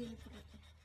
beautiful.